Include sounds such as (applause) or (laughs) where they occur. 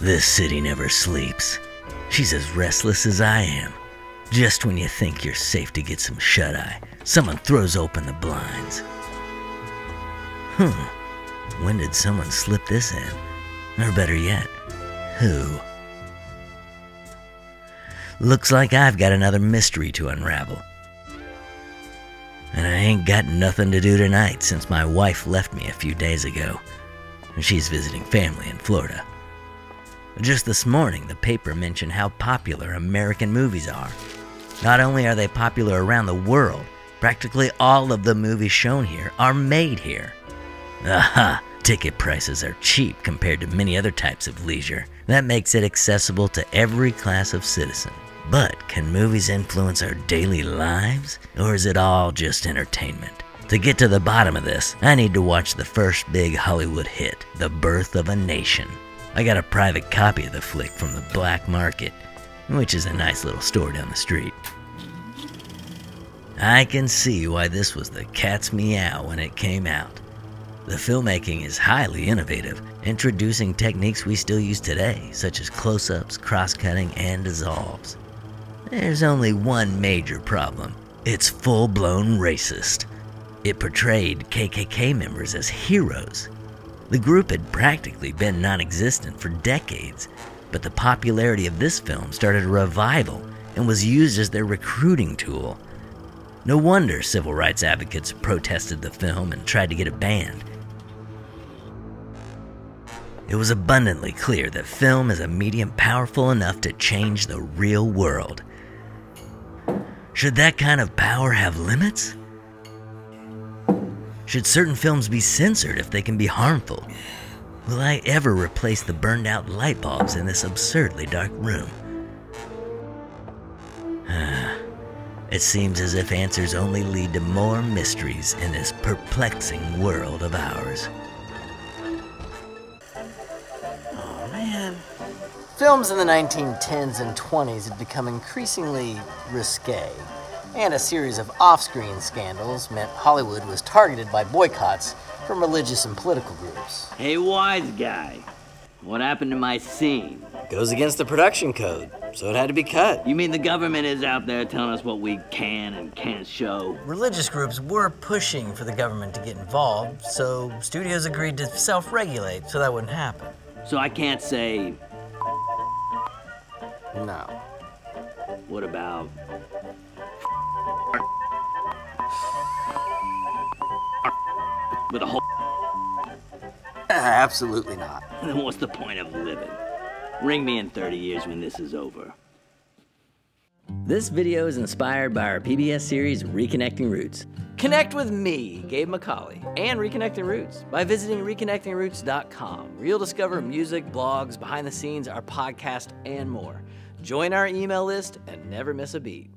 This city never sleeps. She's as restless as I am. Just when you think you're safe to get some shut eye, someone throws open the blinds. Hmm. When did someone slip this in? Or better yet, who? Looks like I've got another mystery to unravel. And I ain't got nothing to do tonight since my wife left me a few days ago. She's visiting family in Florida. Just this morning, the paper mentioned how popular American movies are. Not only are they popular around the world, practically all of the movies shown here are made here. Aha! Ticket prices are cheap compared to many other types of leisure. That makes it accessible to every class of citizen. But can movies influence our daily lives? Or is it all just entertainment? To get to the bottom of this, I need to watch the first big Hollywood hit, The Birth of a Nation. I got a private copy of the flick from the black market, which is a nice little store down the street. I can see why this was the cat's meow when it came out. The filmmaking is highly innovative, introducing techniques we still use today, such as close ups, cross cutting, and dissolves. There's only one major problem it's full blown racist. It portrayed KKK members as heroes. The group had practically been non existent for decades, but the popularity of this film started a revival and was used as their recruiting tool. No wonder civil rights advocates protested the film and tried to get it banned. It was abundantly clear that film is a medium powerful enough to change the real world. Should that kind of power have limits? Should certain films be censored if they can be harmful? Will I ever replace the burned out light bulbs in this absurdly dark room? (sighs) it seems as if answers only lead to more mysteries in this perplexing world of ours. Oh man. Films in the 1910s and 20s had become increasingly risque, and a series of off screen scandals meant Hollywood was targeted by boycotts from religious and political groups. Hey, wise guy. What happened to my scene? Goes against the production code, so it had to be cut. You mean the government is out there telling us what we can and can't show? Religious groups were pushing for the government to get involved, so studios agreed to self regulate so that wouldn't happen. So I can't say, No. what about. With a whole. Uh, absolutely not. Then (laughs) what's the point of living? Ring me in 30 years when this is over. This video is inspired by our PBS series Reconnecting Roots. Connect with me, Gabe McCauley, and Reconnecting Roots by visiting reconnectingroots.com, where you'll discover music, blogs, behind the scenes, our podcast, and more. Join our email list and never miss a beat.